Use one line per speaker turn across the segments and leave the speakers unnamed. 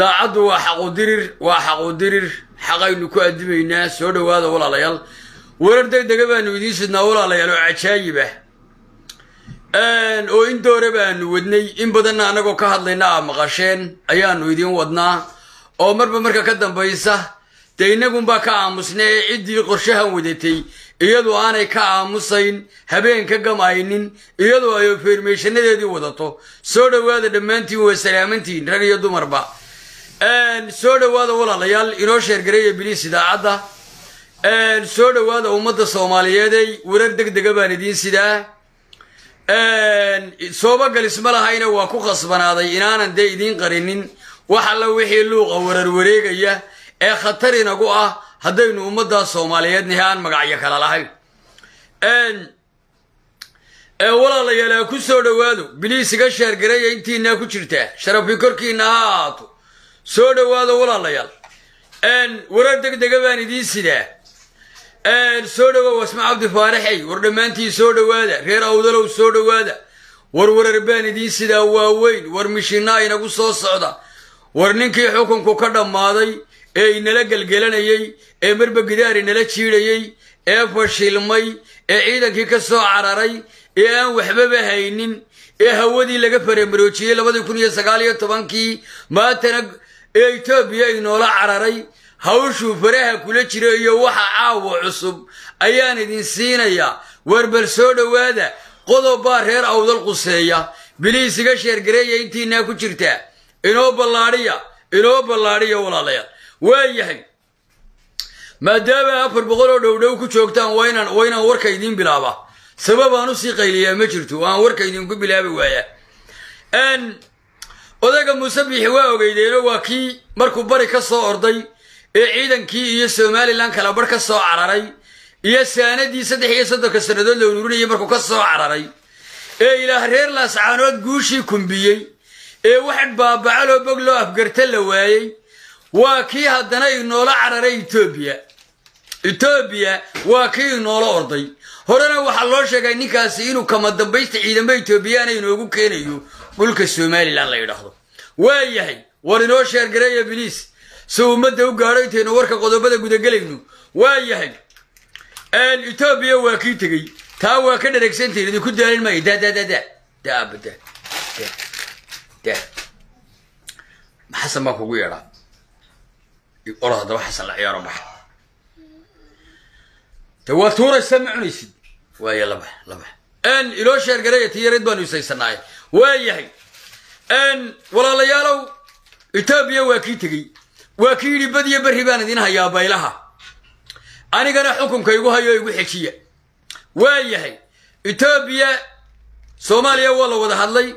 idaacaddu waa xaqudirir waa xaqudirir xaqaynu ku addimaynaa soo dhowaada walaalayaal. Warar deg dega baanu idiin sidnaa walaalayaal oo cajaayib ah oo in doore baanu wadnay in badanna annagoo ka hadlayna aa maqasheen ayaanu idiin wadnaa. Oo marba marka ka dambaysa dee innagunbaa ka aamusna ee ciddii qorshahan wadatay. Iyadoo aanay ka aamusayn habeen ka gamaynin iyadoo ay ofermeeshanadeedii wadato. Soo dhowaada dhammaantiin waa salaamantiin rag iyo dumarba soo dhowaada walaalayaal inoo sheergareeya biliis idaacadda. Soo dhowaada ummadda soomaaliyeeday warar deg dega baan idiin sidaa. Soobogalis ma lahayna waa ku khasbanaaday inaanan dee idiin qarinin. Wax alla wixii luuqa warar wareegaya ee khatar inagu ah haddaynu ummaddaa soomaaliyeednahe aan magacyo kala lahayn. Walaalayaal aa ku soo dhowaado. Biliis iga sheergareeya intiinaa ku jirtaa. Sharafi korkiina ha ahaato soo dhowaado walaalayaal warar deg dega baan idiin sidaa soo dhowow wasma cabdi faaraxey war dhammaantii soo dhowaada reer awdalow soo dhowaada war warar baan idiin sidaa waaweyn war mishinaa inagu soo socda war ninkii xukunku ka dhammaaday ee inala gelgelanayey ee marba gidaar inala jiidhayey ee fashilmay ee ciidankii ka soo cararay ee aan waxbaba haynin ee hawadii laga faramaroojiyey labadii kun iyo sagaal iyo tobankii maantana ee etoobiya inoola cararay hawshuu faraha kula jira iyo waxa caawa cusub ayaan idin siinayaa war bal soo dhowaada qodob baa reer awdal quseeya biliis iga sheergareeya intiinaa ku jirtaa inoo ballaadhiya inoo ballaadhiya walaalayaal. Waa yahay maadaama afar boqol oo dhowdhow ku joogtaan waa inaan waa inaan warka idiin bilaabaa sabab aan u sii qayliyaa ma jirto aan warka idinku bilaabi waayaa odayga muuse biixi waa ogeydeenoo waa kii markuu bari ka soo orday ee ciidankii iyo somalilan kala bar ka soo cararay iyo saanadii saddex iyo soddonka sannadood la ururinayay markuu ka soo cararay ee ilaah reer laascaanood guushii kumbiyey ee wax baabacaloo bog loo afgarta la waayey waa kii haddana inoola cararay etoobiya etoobiya waa kii inoola orday. Horena waxaa loo sheegay ninkaasi inuu kama dambaysta ciidamo etoobiyaana inoogu keenayo dhulka somalilan la yidhaahdo waa yahay war inoo sheergareeya biliis si ummadda u gaadho intaynu warka qodobada gudagelayno. Waa yahay etoobiya waa kii tegey. Taa waa ka dhareegsantahin idinku daalin maayo. Dadadada daabada da maxasan baa kugu yeedhaa. Or haddaba xasan la ciyaaro baxa de waa tuuraysa ma cunaysid waaya laba laba. Iloo sheergareeya tiyareed baanu isaysanaay waa yahay walaalayaalow etoobiya waa kii tegey. Waa kii yidhi badiyo berri baan idin hayaa baylaha. Anigana xukunka igu hayo igu xejiya waa yahay etoobiya soomaaliya waa la wada hadlay.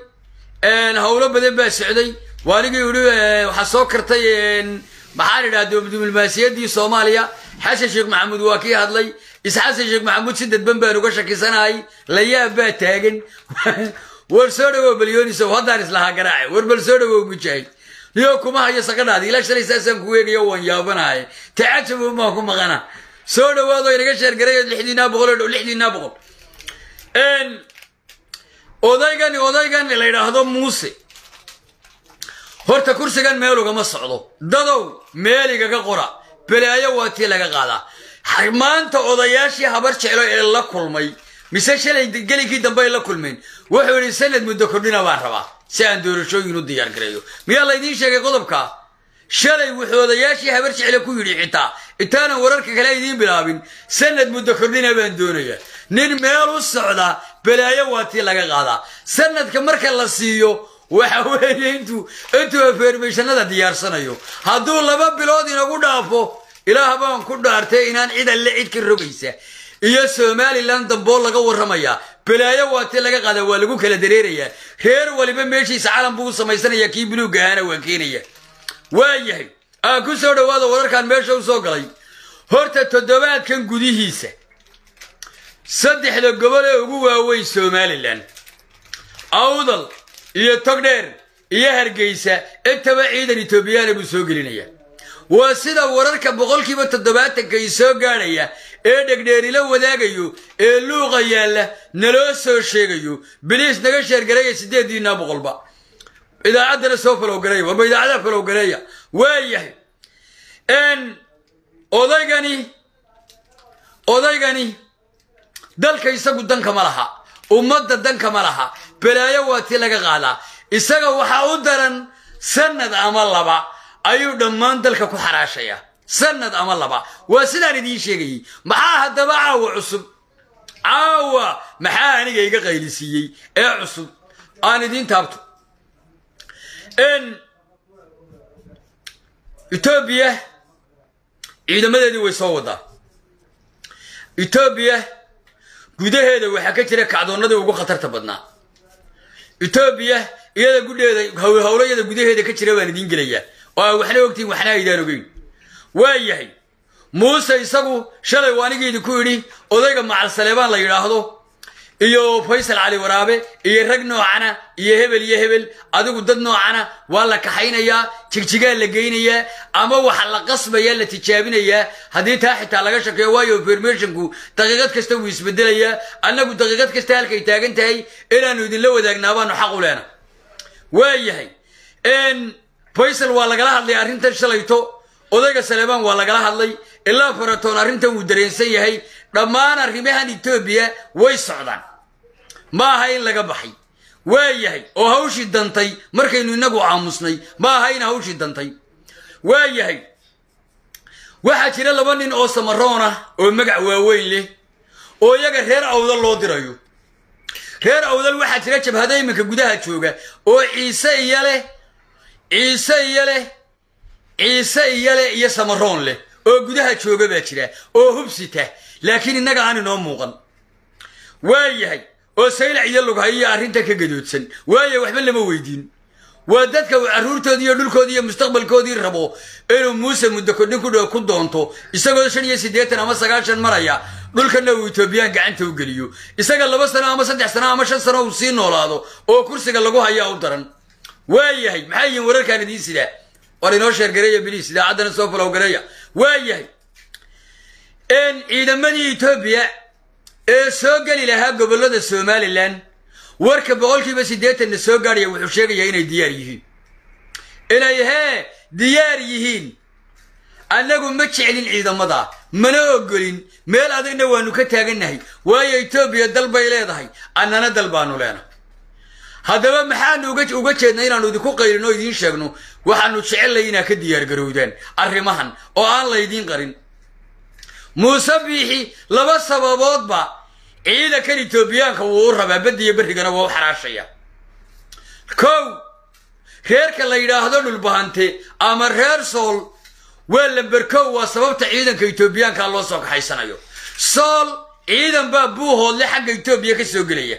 Howlo badan baa socday. Waa anigii yidhi waxaa soo kartay maxaan idhaha diblomaasiyaddii soomaaliya. Xasan sheekh maxamuud waa kii hadlay. Is xasan sheekh maxamuud si dadban baan uga shakisanahay layaab baa taagan war soo dhawow balyoonisow haddaan islahaa garaace war bal soo dhawow mujaahid niyo kuma hayo sakadhaadi ilaa shalay saasaan ku eegayo waan yaabanahay. Tacajabo maa ku maqana. Soo dhawaado inaga sheergaray lixdiinaa boqol dhow lixdiinaa boqol. Odaygan odaygan la yidhaahdo muuse. Horta kursigan meel ugama socdo. Dadow meel igaga qora. Balaayo waa tii laga qaadaa. Maanta odayaashii habar jeclo ee la kulmay mise shalay gelinkii dambe ay la kulmeen wuxuu yidhi sanad muddo kordhina baan rabaa. Si aan doorashooyin u diyaar gareeyo. Miyaa laydiin sheegay qodobka? Shalay wuxuu odayaashii habar jecle ku yidhi xitaa intaanan wararka kale idiin bilaabin. Sanad muddo kordhina baan doonayaa nin meel u socda balaayo waa tii laga qaadaa. Sanadka marka la siiyo waxa weeye intuu intuu afeermeyshanada diyaarsanayo. Hadduu laba bilood inagu dhaafo ilaah baan ku dhaartay inaan cid alle cid ka rogaysa iyo somalilan damboo laga warramayaa balaayo waa tii laga qaada waa lagu kala dareerayaa reer waliba meeshiisa calan buu u samaysanayaa kii buluugga ahana waa keenaya. Waa yahay. Aan ku soo dhowaada wararkan meesha u soo galay. Horta toddobaadkan gudihiisa saddexda gobol ee ugu waaweyn somalilan awdal iyo togdheer iyo hargeysa intaba ciidan etoobiyaana buu soo gelinayaa waa sida wararka boqolkiiba toddobaatanka i soo gaadhaya ee dhegdheerila wadaagayo ee luuqa yaalla naloo soo sheegayo. Biliis naga sheergaraya siddeediinaa boqolba. Idaacaddana soo falowgareeya warba idaacadaha falowgareeya waayahay odaygani odaygani dalka isagu danka ma laha. Ummadda danka ma laha. Balaayo waa tii laga qaadaa. Isaga waxaa u daran sanad ama laba ayuu dhammaan dalka ku xaraashaya. Sanad ama laba. Waa sidaan idiin sheegayey maxaa haddaba caawa cusub? Caawa maxaa aniga iga qaylisiiyey ee cusub aan idiin taabto. Etoobiya ciidamadeedii way soo wadaa etoobiya gudaheeda waxaa ka jira kacdoonnadii ugu khatarta badnaa. Etoobiya iyada gudheeda howlayada gudaheeda ka jira baan idiin gelayaa oo aa waxna ogtiin waxna aydaan ogeyn. Waa yahay muuse isagu shalay waa aniga idinku idhi odayga macal saleebaan la yidhaahdo iyo faysal cali waraabe iyo rag noocana iyo hebel iyo hebel adigu dad noocana waa la kaxaynayaa jigjigaa la geynayaa ama waxa la qasbayaa la tijaabinayaa. Haddii taa xitaa laga shakeeyo waayo informationku daqiiqad kasta wuu isbedelayaa annagu daqiiqad kasta halkay taagan tahay inaannu idinla wadaagnaa baanu xaq u leena. Waa faysal waa lagala hadlay arrintan shalayto. Odayga saleebaan waa lagala hadlay. Ilaa faratoon arrintan wuu dareensan yahay. Dhammaan arrimahan etoobiya way socdaan. Ma aha in laga baxay. Waa yahay oo hawshii dantay markaynu inagu aamusnay. Ma aha in hawshii dantay. Waa yahay. Waxaa jira laba nin oo samaroon ah oo magac waaweyn leh oo iyaga reer awdal loo dirayo. Reer awdal waxaa jira jabhado iminka gudaha jooga oo ciise iyo leh ciise iyo leh ciise iyo leh iyo samaroon leh oo gudaha jooga baa jira oo hubsita laakiin innaga aan inoo muuqan. Waa yahay oo saylac iyo lughayiyo arrinta ka gadoodsan. Waayo waxba lama weydiin. Waa dadka uu carruurtoodii iyo dhulkoodii iyo mustaqbalkoodii rabo inuu muuse muddo kodhin ku ku doonto. Isagoo shan iyo siddeetan ama sagaashan maraya dhulkanna uu etoobiyaan gacanta u geliyo. Isaga laba sano ama saddex sano ama shan sano uu sii noolaado oo kursiga lagu hayaa u daran waa yahay maxay yihiin wararkaan idiin sidaa? War inoo sheergareeya biliis idaacaddana soo falowgareeya waa yahay ciidamadii etoobiya ee soo geli lahaa gobollada somalilan warka boqolkiiba siddeetanna soo gaadhaya wuxuu sheegayaa inay diyaar yihiin. Inay hee diyaar yihiin. Annagu ma jeclin ciidamada mana ogolin meel adagna waanu ka taagannahay waayo etoobiya dal bay leedahay annana dal baanu leenahay haddaba maxaanu uga jeednay inaannu idinku qaylin oo idiin sheegno waxaanu jecellay inaad ka diyaargarowdaan arrimahan oo aan laydiin qarin. Muuse biixi laba sababoodba ciidankan etoobiyaanka wuu u rabaa baddiyo berrigana waa u xaraashaya. Kow reerka la yidhaahdo dhulbahante ama reer sool waa lamber kow waa sababta ciidanka etoobiyaanka loo soo kaxaysanayo. Sool ciidan baa buuhoodle xagga etoobiya ka soo gelaya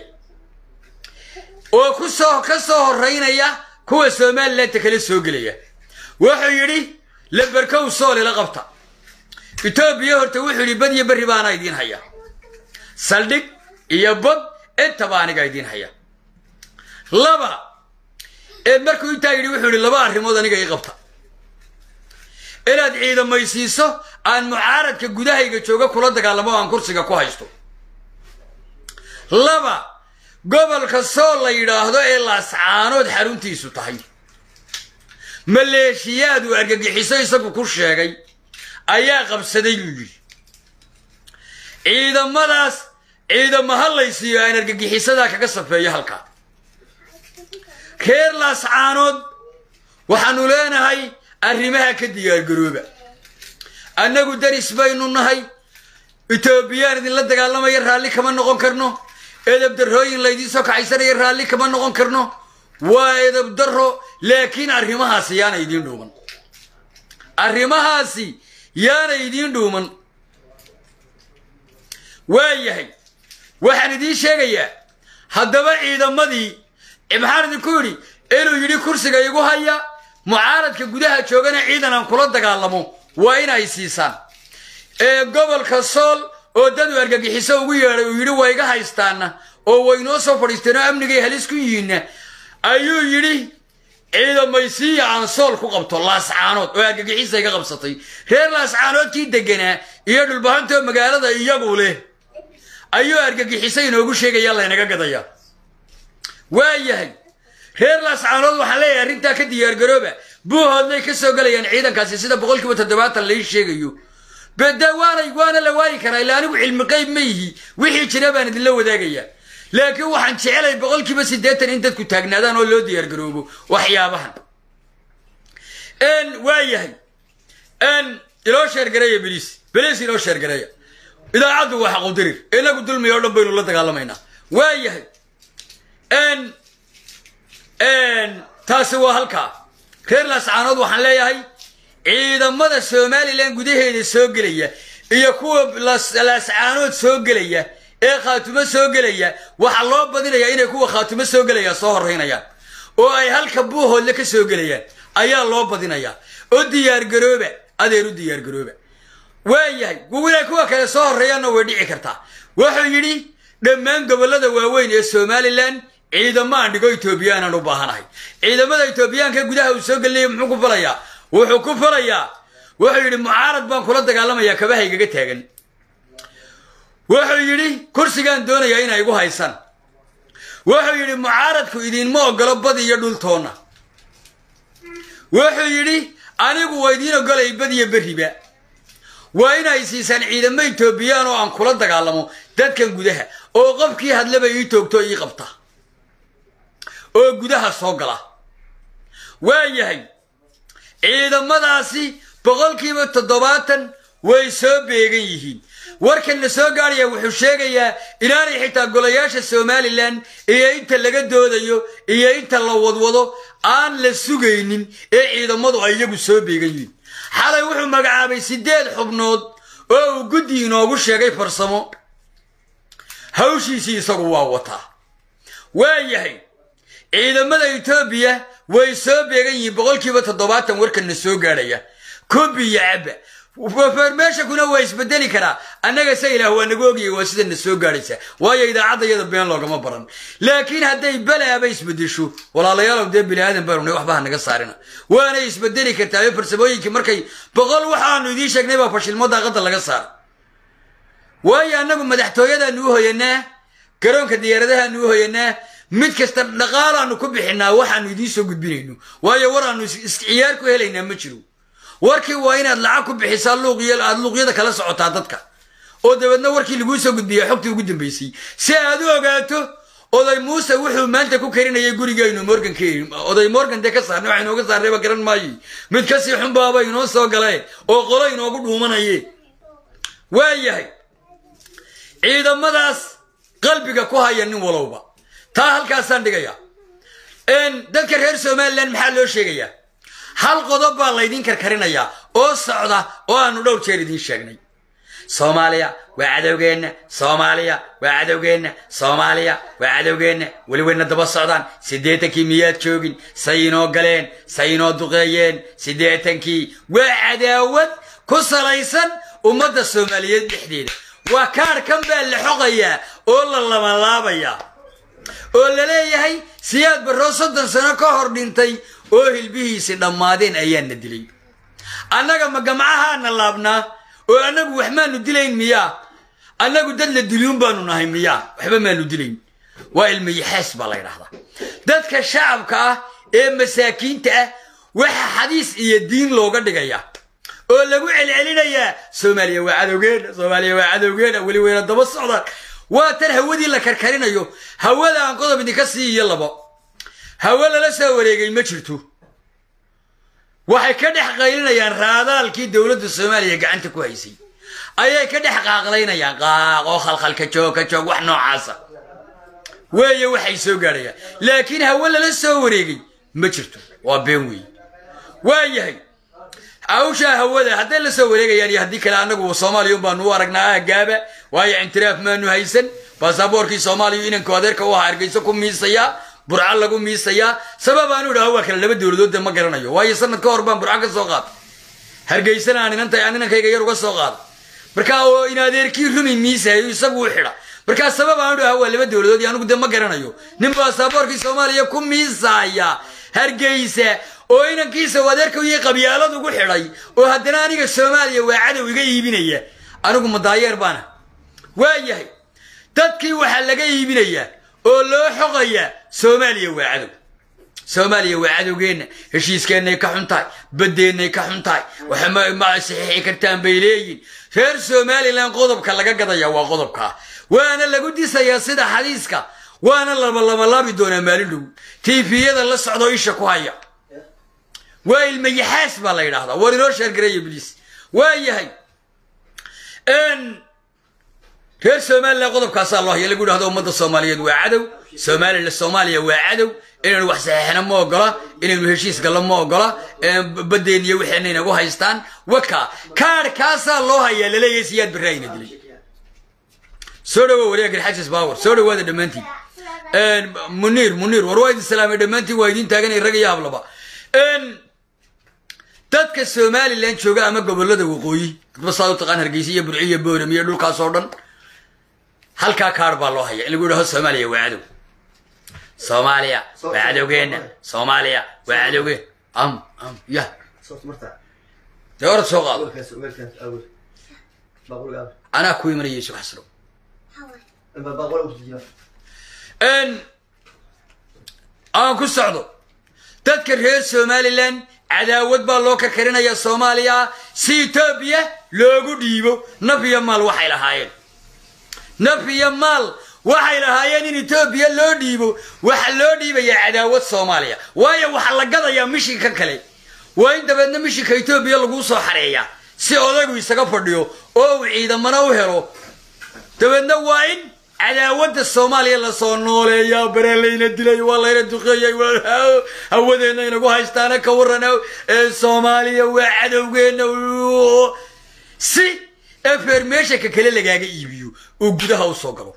oo ku soo ka soo horraynaya kuwa somalilandta kala soo gelaya. Wuxuu yidhi lamber kow sool ila qabta. Etoobiya horta wuxuu yidhi bad iyo berri baana idiin haya. Saldhig iyo bad intaba aniga idiin haya. Laba ee markuu intaa yidhi wuxuu yidhi laba arrimood aniga ii qabta. Inaad ciidamaysiiso aan mucaaradka gudahayga jooga kula dagaalamo aan kursiga ku haysto. Laba gobolka sool la yidhaahdo ee laascaanood xaruntiisu tahay. Maleeshiyaad uu argagixiso isagu ku sheegay ayaa qabsaday buu yidhi. Ciidamadaas ciidamo hadlaysiiyo aan argagixisadaa kaga safeeyo halkaa. Reer laascaanood waxaanu leenahay arrimaha ka diyaargarooba annagu daris baynu nahay etoobiyaan idinla dagaalamaya raalli kama noqon karno edabdarrooyin laydiin soo kaxaysanaya raalli kama noqon karno. Waa edabdarro laakiin arrimahaasi yaana idiin dhuuman. Arrimahaasi yaana idiin dhuuman. Waa yahay waxaan idiin sheegayaa haddaba ciidamadii maxaan idinku yidhi inuu yidhi kursiga igu haya mucaaradka gudaha joogana ciidan aan kula dagaalamo waa inay siisaan. Ee gobolka sool oo dadu argagixiso ugu yeedhay uu yidhi waa iga haystaana oo waynoo soo fadhiisteen oo amnigay halis ku yihiinna. Ayuu yidhi ciidamaysiiya aan sool ku qabto laascaanood oo argagixisa iga qabsatay. Reer laascaanoodkii deganaa iyo dhulbahantoo magaalada iyagu leh. Ayuu argagixiso inoogu sheegaya laynaga gadaya. Waa yahay reer laascaanood waxaan leeyahay arrintaa ka diyaargarooba. Buuhoodnay ka soo gelayaan ciidankaasi sida boqolkiiba toddobaatan lai sheegayo bede waanay waana la waayi karaa. Ilaa anigu cilmi qayb ma yihi. Wixii jira baan idinla wadaagayaa laakiin waxaan jecelay boqolkiiba siddeetan in dadku taagnaadaan oo loo diyaargaroobo waxyaabahan. Waa yahay. Iloo sheergareeya beliis. Beliis iloo sheergareeya idaacaddu waa xaqudirir inagu dulmiya o dhan baynu la dagaalamaynaa. Waa yahay. Taasi waa halkaa. Reer laascaanood waxaan leeyahay ciidamada somalilan gudaheeda soo gelaya iyo kuwa laascaanood soo gelaya ee khaatumo soo gelaya waxaa loo badinayaa inay kuwa khaatumo soo gelaya soo horeynayaan oo ay halka buuhoodle ka soo gelayaan ayaa loo badinayaa oo diyaargarooba adeer u diyaargarooba waayahay inay kuwa kale soo horeeyaanna way dhici kartaa. Wuxuu yidhi dhammaan gobollada waaweyn ee somalilan ciidamo aan dhigo etoobiyaanaan u baahanahay. Ciidamada etoobiyaanka gudaha uu soo gelinaya muxuu ku falayaa wuxuu ku falayaa wuxuu yidhi mucaarad baan kula dagaalamayaa kabahaygaga taagan. Wuxuu yidhi kursigaan doonayaa inay igu haysaan wuxuu yidhi mucaaradku idiinma ogolo bad iyo dhultoonna wuxuu yidhi anigu waa idiin ogolay bad iyo berriba waa inay siisaan ciidamo etoobiyaan oo aan kula dagaalamo dadkan gudaha oo qofkii hadlaba ii toogto ii qabta oo gudaha soo gala. Waa yahay ciidamadaasi boqolkiiba toddobaatan way soo beegan yihiin warkan la soo gaadhaya wuxuu sheegayaa inaanay xitaa golayaasha somalilan iyo inta laga doodayo iyo inta la wadwado aan la sugaynin ee ciidamadu ay iyagu soo beegan yihiin xalay wuxuu magacaabay siddeed xubnood oo uu guddi inoogu sheegay farsamo hawshiisii isagu waa wataa waa yahay ciidamada etoobiya way soo beegan yihiin boqolkiiba toddobaatan warkanna soo gaadhaya. Iyo cabba farmeeshakuna waa isbedeli karaa annaga se ilaah waa naga ogiyay waa sidana soo gaadhaysa. Waayo idaacadda iyada been loogama baran. Laakiin hadday balaaba isbedesho walaalayaalow dee bini aadan baanu waxba ha naga saarina. Waanay isbedeli kartaa farsamooyinkii markay boqol waxaanu idiin sheegnay baa fashilmo daaqada laga saara waayo annagu madaxtooyadaanu u hoyanaa garoonka diyaaradahaanu u hoyanaa mid kasta dhaqaalaanu ku bixinaa waxaanu idiin soo gudbinayno waayo war aanu isciyaar ku helaynaa ma jiro. Warkii waa inaad lacag ku bixisaa luuqiyo aad luuqyada kala socotaa dadka. Oo dabeedna warkii laguu soo gudbiya xogtii ugu dambaysay si aad u ogaato oday muuse wuxuu maanta ku karinayay gurigaynu morgan oday morgan dee ka saarnay waxa inooga saarnayba garan maayo mid ka sii xunbaaba inoo soo galee oo qolo inoogu dhuumanaye waa yahay ciidamadaas qalbiga ku haya nin walowba taa halkaasaan dhigaya. Dadka reer somalilan maxaa loo sheegayaa hal qodob baa laydin karkarinayaa oo socda oo aanu dhowr jeer idiin sheegnay. Soomaaliya waa cadowgeenna soomaaliya waa cadowgeenna soomaaliya waa cadowgeenna weli weyna daba socdaan. Siddeetankii miyaad joogin say inoo galeen say inoo duqeeyeen. Siddeetankii waa cadaawad ku salaysan ummadda soomaaliyeed dhexdeeda. Waa kaarhkan baa la xoqayaa oo la labanlaabayaa oo la leeyahay siyaad barroo soddon sano ka hor dhintay oo hilbihiisi dhammaadeen ayaana dilay. Annaga ma gamcahaana laabnaa oo annagu wax maanu dilayn miyaa annagu dad la diliyuun baanu nahay miyaa waxba maanu dilayn. Waa ilmayaxaas baa la ydhahdaa dadka shacabka ah ee masaakiinta ah waxa xadiis iyo diin looga dhigaya oo lagu celcelinayaa soomaaliya waa cadowgeena soomaaliya waa cadowgeena weli weyna daba socdaan waa tan hawadii la karkarinayo hawada aan qodob idinka sii iyo labo. Hawo lala soo wareegay ma jirto. Waxay ka dhex qaylinayaan raadaalkii dowladda soomaaliya gacanta ku haysay. Ayay ka dhex qaaqlaynayaan qaaq oo khalkhalka joog ka joog wax noocaasa. Weeye waxay soo gaadhayaan. Laakiin hawo lala soo wareegay ma jirto. Waa been weeye waa yahay. Hawshaa hawada hadday la soo wareegayaan iyo haddii kale annagu soomaaliya unbaanu u aragnaa aagaaba waayo intiraaf maanu haysan? Baasaboorkii soomaaliya inanku adeerka u ahaa hargeyso ku miisayaa burco lagu miisayaa sabab aanu idhaho waa kale laba dowladood ma garanayo. Waayo sanad ka hor baan burco ka soo qaaday hargeysana aan inanta aan inankayga yar uga soo qaaday markaa oo in adeerkii rumi miisayo isagu u xidha. Markaa sabab aanu idhaho waa laba dowladood iyo anigu de ma garanayo. Nin baasaboorkii soomaaliya ku miisaya hargeysa oo inankiisa u adeerka iyo qabyaalad ugu xidhay oo haddana aniga soomaaliya waa cadow iga iibinaya. Anigu madaayeer baana waa yahay. Dadkii waxaa laga iibinayaa oo loo xoqayaa soomaaliya waa cadow. Soomaaliya waa cadowgeenna heshiiskeenay ka xun tahay. Badeennay ka xun tahay. Waxma ma saxiixi kartaan bay leeyihiin reer somalilan qodobka laga gadaya waa qodobkaa waana lagu disayaa sida xadiiska. Waana labalabalabi doonaa maalin dhow. Tiifiyada la socdo isha ku haya. Waa ilmayaxaas baa la yidhaahdaa. War inoo sheergareeya bliis waa yahay reer somalilan qodobkaasaa loo haya lagu yidhahdo ummadda soomaaliyeed waa cadow. Somalilan soomaaliya waa cadow. Inaynu wax saxiixna ma ogola. Inaynu heshiis gallo ma ogola. Badeen iyo inagu haystaan. Waka kaarhkaasaa loo hayaa la leeyahay siyaad barraa dilay soo dhawo waliya garxajis baawar. Soo dhawaada dhammaantiin. Muniir muniir war waa idin salaamay dhammaantiin waa idin taaganay rag iyo hablaba. Dadka somalilan jooga ama gobollada waqooyi dadba saad u taqaan hargeysa iyo burci iyo iyo dhulkaas dhan halkaa kaar baa loo haya in lagu yidhaho soomaaliya waa cadow. Soomaaliya waa cadowgeenna soomaaliya. Waa cadowgeen am am ya. Dee orad soo qaado. Anaa ku imanaya isu xasro. Aan ku socdo. Dadka reer somalilan cadaawad baa loo karkarinayaa soomaaliya. Si etoobiya loogu dhiibo naf iyo maal waxay lahaayeen naf iyo maal. Waxay lahaayeen in etoobiya loo dhiibo. Waxa loo dhiibayaa cadaawad soomaaliya. Waayo waxaa la gadayaa mishinka kale. Waa in dabeedna mishinka etoobiya laguu soo xareeyaa si odaygu isaga fadhiyo oo uu ciidamana u helo. Dabeedna waa in cadaawadda soomaaliya la soo nooleeyaa baree layna dilay waa layna duqeeyay hawadeenna inagu haystaana ka warana soomaaliya waa cadowgeenna. Si efermeshanka kale lagaaga iibiyo oo gudaha u soo galo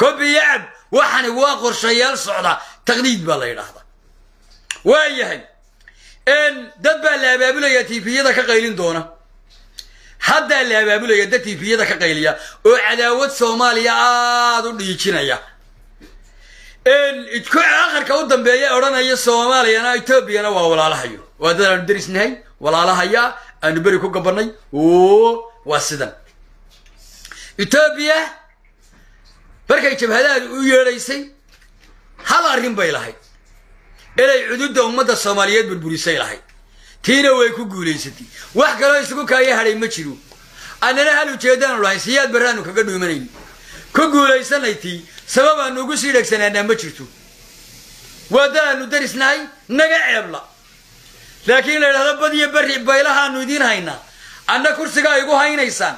kobiyacab waxani waa qorshayaal socda taqniid baa la yidhaahdaa. Waa yahay dad baa la abaabulayaa tiifiyada ka qaylin doona. Haddaa la abaabulaya dad tiifiyada ka qayliya oo cadaawad soomaaliya aada u dhiijinaya. Akharka u dambeeya odhanaya soomaaliyana etoobiyana waa walaalahayo. Waa dad aanu derisnahay walaalahaya aanu beri ku gabanay o waa sidan etoobiya markay jabhadaadu u yeedhaysay hal arrin bay lahayd. Inay cududda ummadda soomaaliyeed burburisay lahayd. Tiina way ku guulaysatay wax kaloo isugu kaaya hadhay ma jiro annana hal ujeeddaanu lahay siyaad barraanu kaga dhuumanayni ku guulaysanay tii sababaanu ugu sii dhegsanaanaa ma jirto. Waa dalaanu darisnahay naga ceebla. Laakiin la yidhahdo badiyo berri baylahaanu idiin haynaa anna kursigaa igu haynaysaan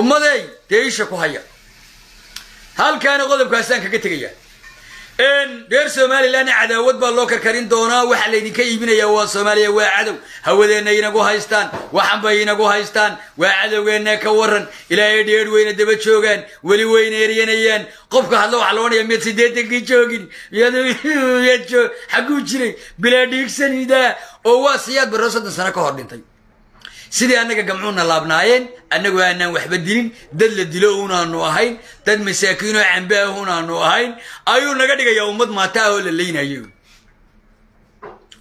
ummadeey dee isha ku haya halkaana qodobkaasaan kaga tegayaa reer somalilan cadaawad baa loo karkarin doonaa waxaa laydinka iibinayaa waa soomaaliya waa cadow hawadeenna inagu haystaan waxan bay inagu haystaan waa cadowgeenna ka waran ilaahay dheer weyna daba joogaan weli weyna eryanayaan qofka hadla waxaa la odhanaya miyaad siddeetankii joogin miyaad xagguu jiray bilaa dhiigsanida oo waa siyaad barro soddon sano ka hor dhintay sidii annaga gamcuuna laabnaayeen annagu aanaan waxba dilin dad la dilo unaanu ahayn dad masaakiinoo cambe ah unaanu ahayn ayuu naga dhigayaa ummad maata ah oo la leynayo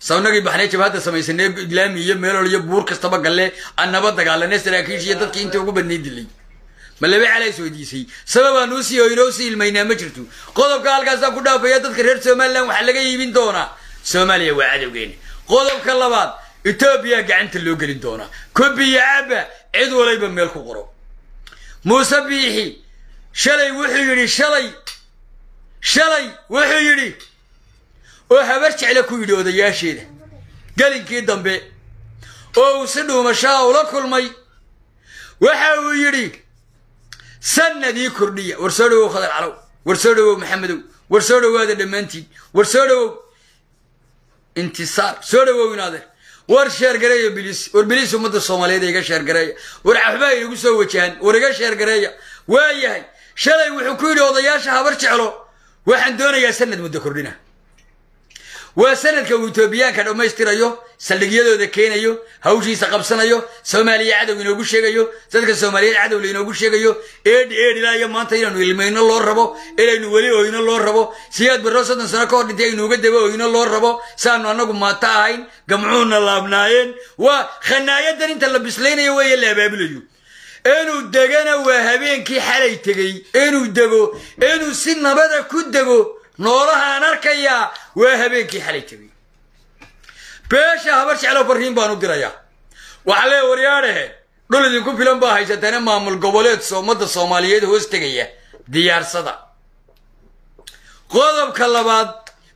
sawnagii baxnay jabhadda samaysanee ilaami iyo meelol iyo buur kastaba galle annaba dagaalanee saraakiish iyo dadkii inta ugu badnay dilay. Ma laba calaa is weydiisay sababaan u sii oynoo u sii ilmaynaa ma jirto. Qodobka halkaasaa ku dhaafaya dadka reer somalilan waxaa laga iibin doonaa. Soomaaliya waa cadowgeena qodobka labaad etoobiya gacanta loo gelin doonaa. Kobiya cid walayba meel ku qoro. Muuse biixi shalay wuxuu yidhi shalay shalay wuxuu yidhi oo habar jecle ku yidhi odayaasheeda. Gelinkii dambe oo uu si dhuumashaa ula kulmay waxa uu yidhi sanadii kordhiya. War soo dhawow khadar calow. War soo dhawow maxamedow. War soo dhawaada dhammaantiin. War soo dhawow intisaar. Soo dhawow inaadeer war sheergareeya bilis. War bilis ummadda soomaaliyeed iga sheergareeya war waxbaa inagu soo wajahan war iga sheergareeya waa yahay shalay wuxuu ku yidhi odayaasha habar jeclo. Waxaan doonayaa sanad muddo kordhina waa sanadka uu etoobiyaanka dhammaystirayo saldhigyadooda keenayo hawshiisa qabsanayo soomaaliya cadow inoogu sheegayo dadka soomaaliyeed cadow lainoogu sheegayo eedhi eedh ilaa iyo maanta inaanu ilmayno loo rabo inaynu weli oyno loo rabo siyaad barro soddon sano ka hor dhintay aynuuga daba oyno loo rabo saanu annagu maata ahayn gamcuuna laabnaayeen waa khanaayadan inta la bislaynayo weeye la abaabulayo. Inuu degana waa habeenkii xalay tegey inuu dego inuu si nabada ku dego noolahaan arkayaa waa habeenkii xalay tegay beesha habar jeclo farriin baan u dirayaa waxaa lee waryaadhahe dhul idinku filan baa haysataane maamul goboleed ummadda soomaaliyeed hoos tegaya diyaarsada. Qodobka labaad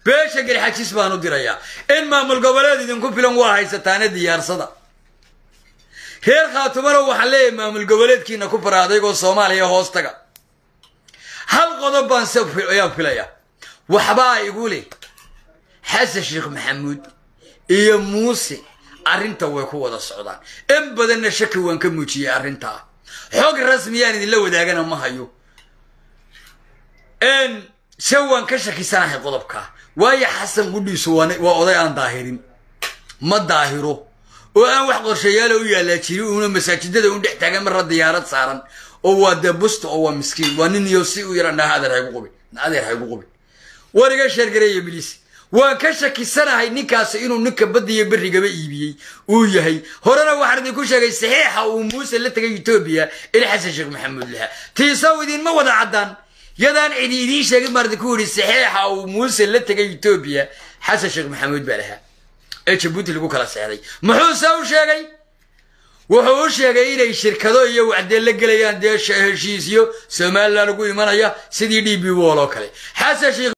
beesha garxajis baan u dirayaa in maamul goboleed idinku filan waa haysataane diyaarsada. Reer khaatumana waxaan leeyahay maamul goboleedkiina ku fara adaygoo soomaaliya hoos taga. Hal qodob baan se ayaan filaya waxbaa igu leh. Xasan sheekh maxamuud iyo muuse arrinta way ku wada socdaan. In badanna shaki waan ka muujiyey arrintaa xog rasmiyaan idinla wadaagana ma hayo. Se waan ka shakisanahay qodobkaa waayo xasan qudhiisu waa oday aan daahirin. Ma daahiro. Oo aan wax qorshayaala u yaallaa jiri uuna masaajidada un dhex taagan marra diyaarad saaran. Oo waa dee busta oo waa miskiin. Waa nin iyo si u yaran dhaha adeer haygu qubin adeer haygu qubin war iga sheergareeya biliis waan ka shakisanahay ninkaasi inuu ninka badda iyo berrigaba iibiyey. Uu yahay horena waxaan idinku sheegay saxiixa uu muuse la tegay etoobiya in xasan sheekh maxamuud lahaa. Tiisaw idinma wada caddaan? Yadaan cidi idiin sheegin baan idinku yidhi saxiixa uu muuse la tegay etoobiya xasan sheekh maxamuud baa lahaa. Ee jabuuti lagu kala seexday. Muxuuse u sheegay? Wuxuu u sheegay inay shirkado iyo wacdee la gelayaan dee heshiisyo somalilan ugu imanaya sidii d b wol oo kale. Xasan sheekh